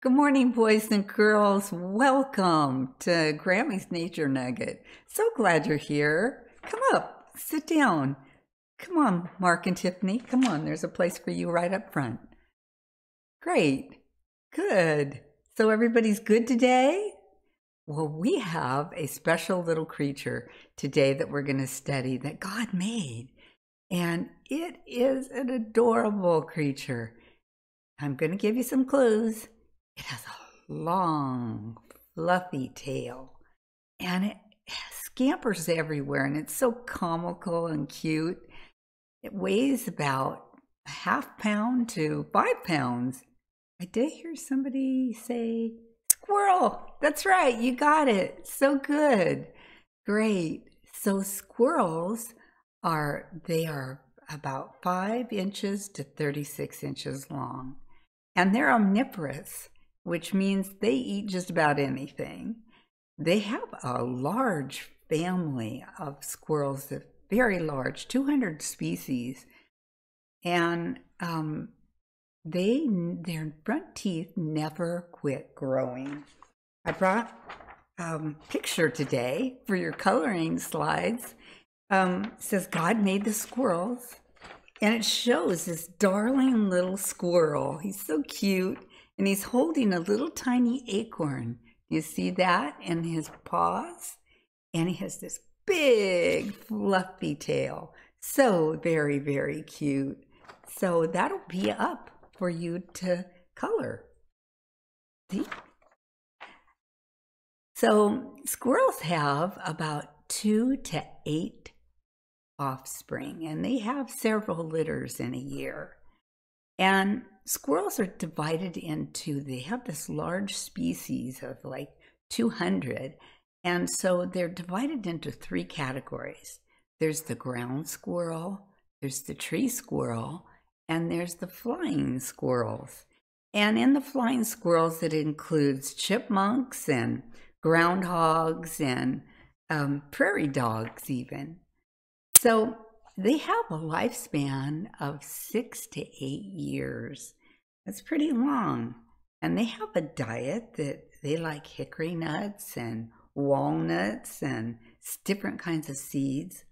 Good morning, boys and girls. Welcome to Grammy's Nature Nugget. So glad you're here. Come up, sit down. Come on, Mark and Tiffany. Come on, there's a place for you right up front. Great. Good. So everybody's good today? Well, we have a special little creature today that we're going to study that God made. And it is an adorable creature. I'm going to give you some clues. It has a long, fluffy tail, and it scampers everywhere, and it's so comical and cute. It weighs about a half pound to five pounds. I did hear somebody say squirrel. That's right, you got it. So good. Great. So squirrels are they are about five inches to 36 inches long. And they're omnivorous which means they eat just about anything. They have a large family of squirrels, that very large, 200 species, and um, they their front teeth never quit growing. I brought a um, picture today for your coloring slides. Um, says God made the squirrels, and it shows this darling little squirrel. He's so cute and he's holding a little tiny acorn. You see that in his paws? And he has this big fluffy tail. So very, very cute. So that'll be up for you to color. See? So squirrels have about two to eight offspring, and they have several litters in a year. And squirrels are divided into, they have this large species of like 200. And so they're divided into three categories there's the ground squirrel, there's the tree squirrel, and there's the flying squirrels. And in the flying squirrels, it includes chipmunks and groundhogs and um, prairie dogs, even. So they have a lifespan of six to eight years. That's pretty long. And they have a diet that they like hickory nuts and walnuts and different kinds of seeds.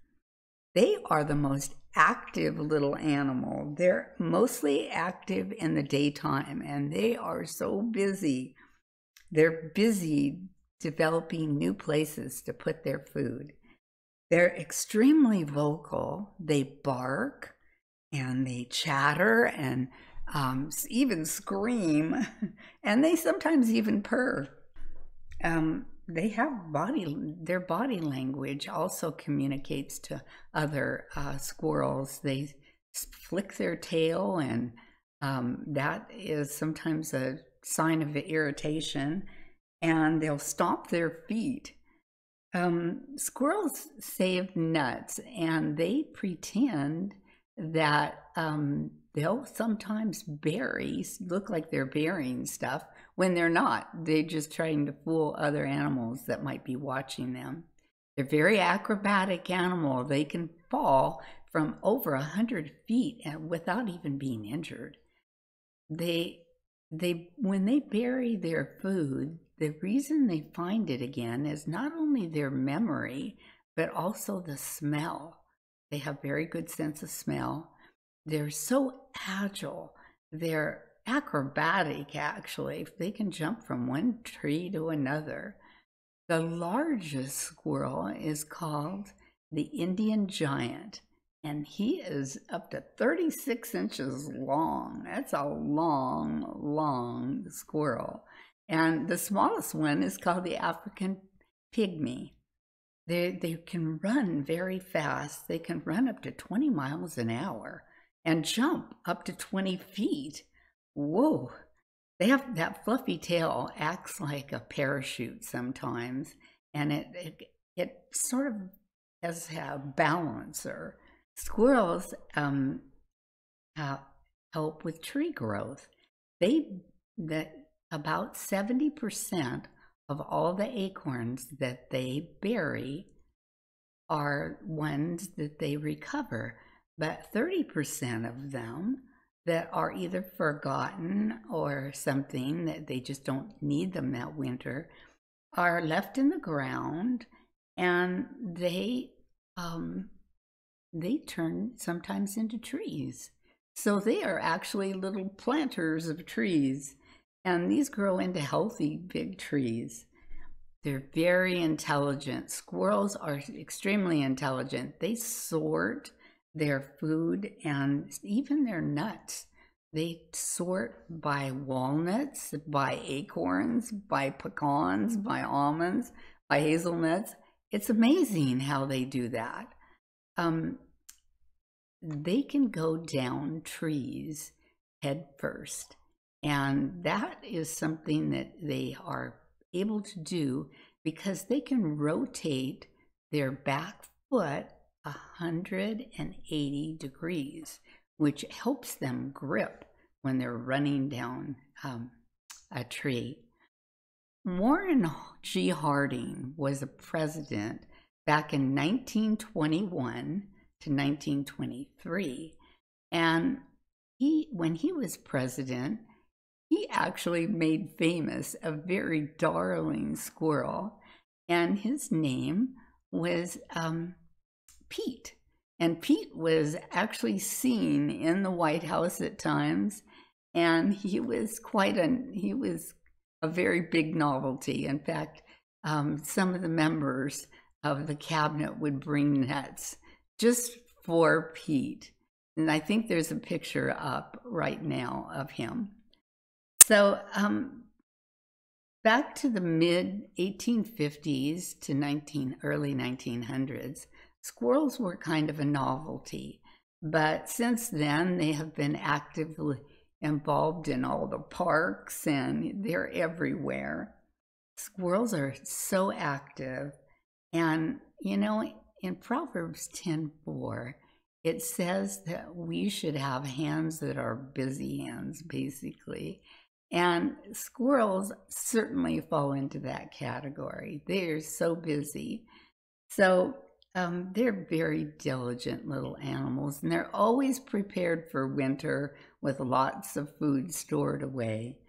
They are the most active little animal. They're mostly active in the daytime and they are so busy. They're busy developing new places to put their food. They're extremely vocal. They bark and they chatter and um, even scream, and they sometimes even purr. Um, they have body, their body language also communicates to other uh, squirrels. They flick their tail, and um, that is sometimes a sign of irritation, and they'll stomp their feet um, squirrels save nuts and they pretend that um, they'll sometimes bury, look like they're burying stuff when they're not. They're just trying to fool other animals that might be watching them. They're very acrobatic animal. They can fall from over a hundred feet without even being injured. They, they, when they bury their food, the reason they find it again is not only their memory, but also the smell. They have very good sense of smell. They're so agile. They're acrobatic, actually. They can jump from one tree to another. The largest squirrel is called the Indian giant, and he is up to 36 inches long. That's a long, long squirrel. And the smallest one is called the African pygmy. They, they can run very fast. They can run up to 20 miles an hour and jump up to 20 feet. Whoa. They have that fluffy tail acts like a parachute sometimes, and it, it, it sort of has a balancer. Squirrels um, help with tree growth. They that about 70% of all the acorns that they bury are ones that they recover, but 30% of them that are either forgotten or something that they just don't need them that winter are left in the ground and they um, they turn sometimes into trees. So they are actually little planters of trees, and these grow into healthy big trees. They're very intelligent. Squirrels are extremely intelligent. They sort their food and even their nuts. They sort by walnuts, by acorns, by pecans, by almonds, by hazelnuts. It's amazing how they do that. Um, they can go down trees head first. And that is something that they are able to do because they can rotate their back foot 180 degrees, which helps them grip when they're running down um, a tree. Warren G. Harding was a president back in 1921 to 1923. And he, when he was president, he actually made famous a very darling squirrel, and his name was um, Pete. And Pete was actually seen in the White House at times, and he was quite a he was a very big novelty. In fact, um, some of the members of the cabinet would bring nuts just for Pete. And I think there's a picture up right now of him. So, um, back to the mid 1850s to 19 early 1900s, squirrels were kind of a novelty. But since then, they have been actively involved in all the parks and they're everywhere. Squirrels are so active. And, you know, in Proverbs 10:4, it says that we should have hands that are busy hands, basically. And squirrels certainly fall into that category. They're so busy. So um, they're very diligent little animals, and they're always prepared for winter with lots of food stored away.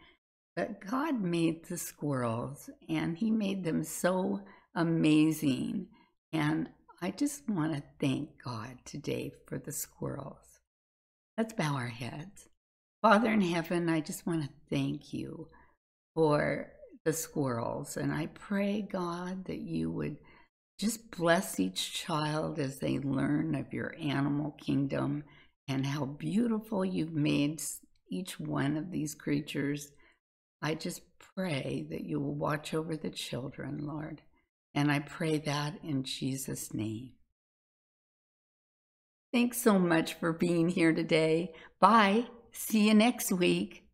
But God made the squirrels, and He made them so amazing. And I just want to thank God today for the squirrels. Let's bow our heads. Father in heaven, I just want to thank you for the squirrels. And I pray, God, that you would just bless each child as they learn of your animal kingdom and how beautiful you've made each one of these creatures. I just pray that you will watch over the children, Lord. And I pray that in Jesus' name. Thanks so much for being here today. Bye. See you next week.